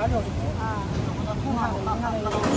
啊，看，看。